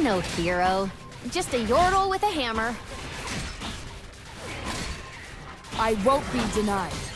I'm no hero. Just a yordle with a hammer. I won't be denied.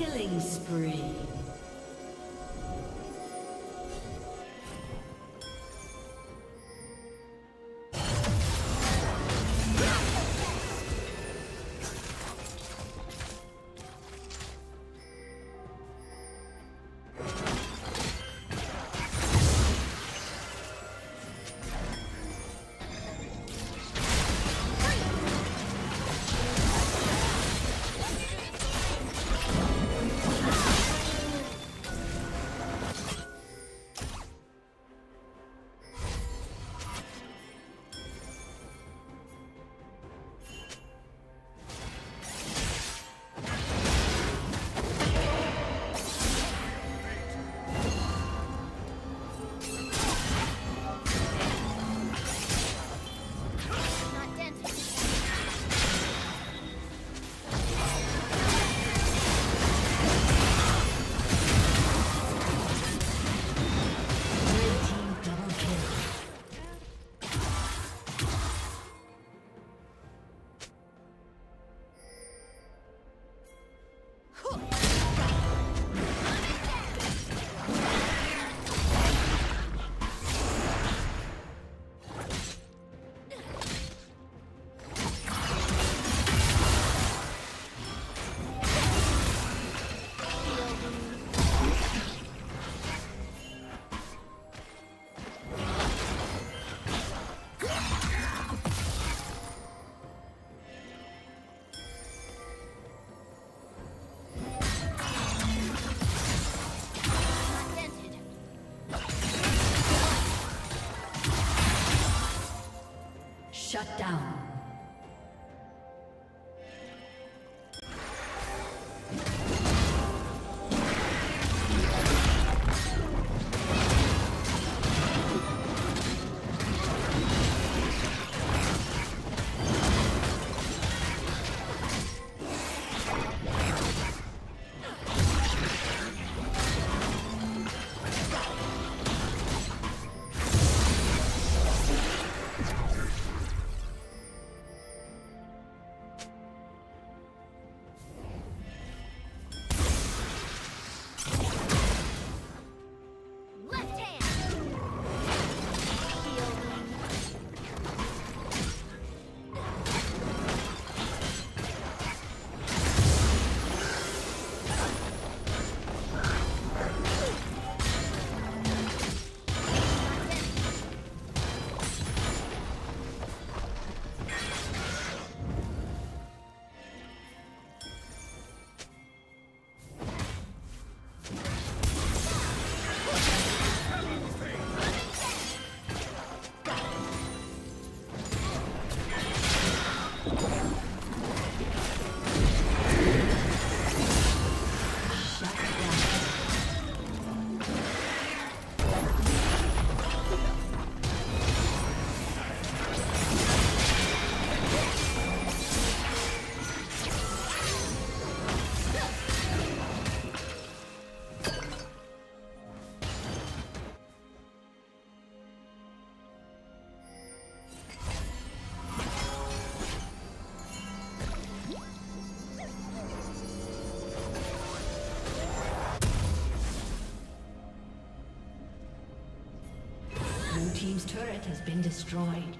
Killing spree. Shut down. Has been destroyed.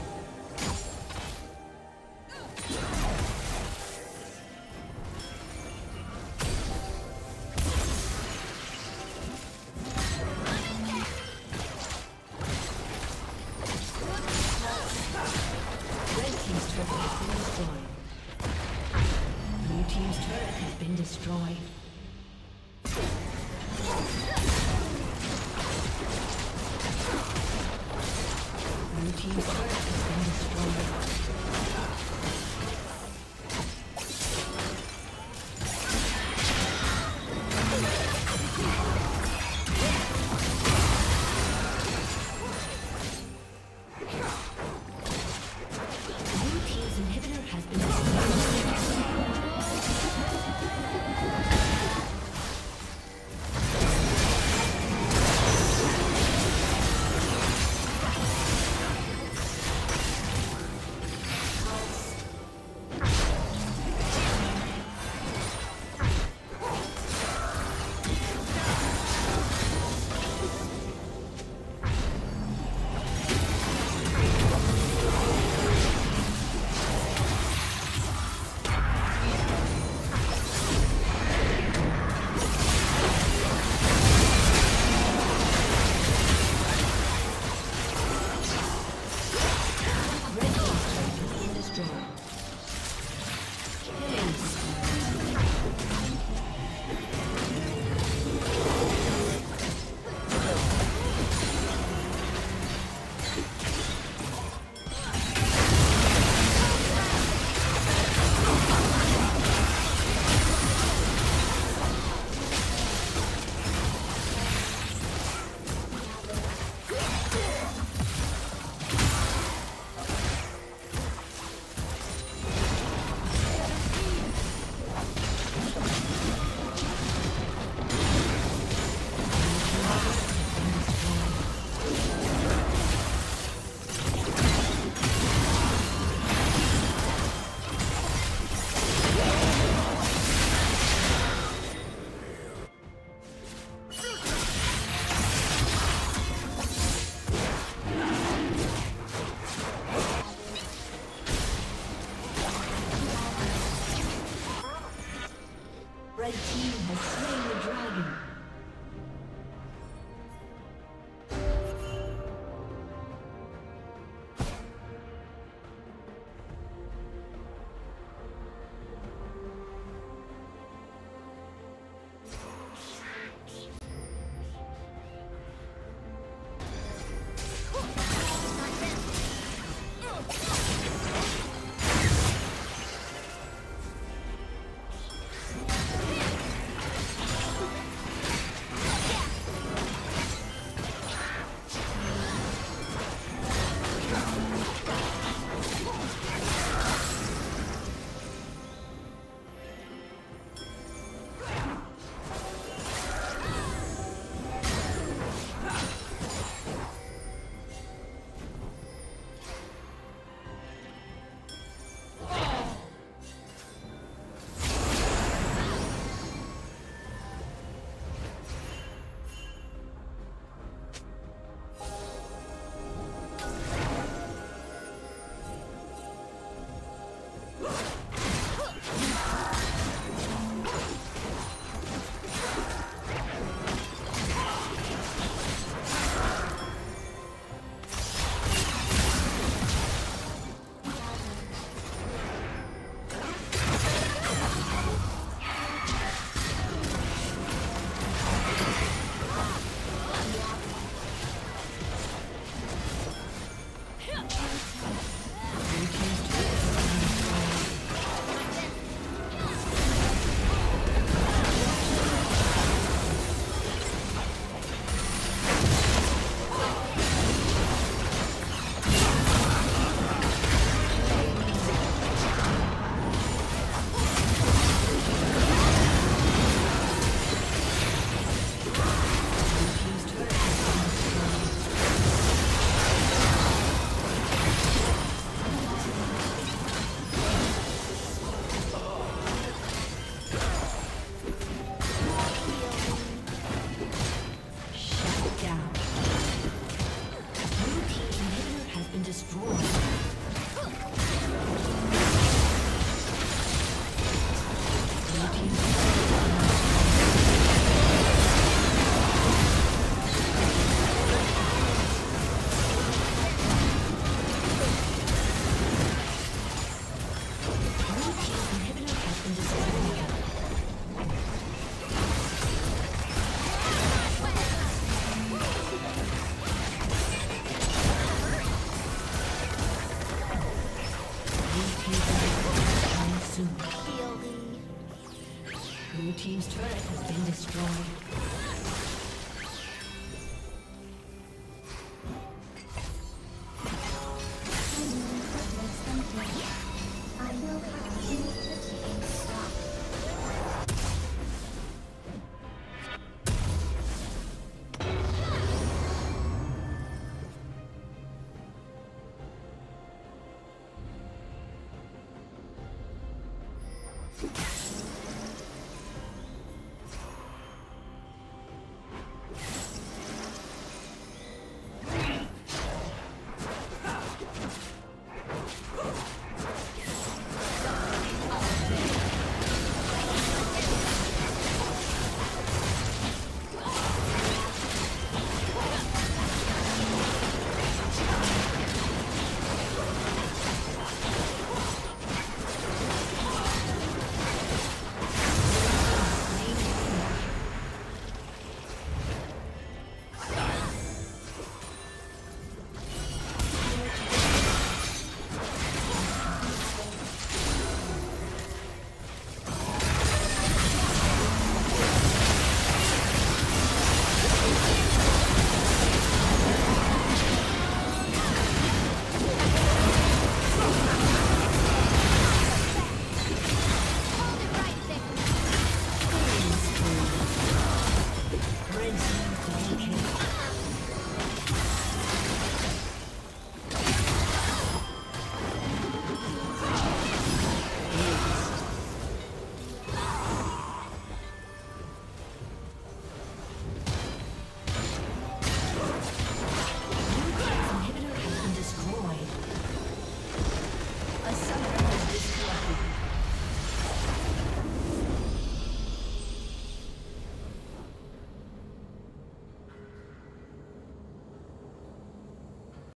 you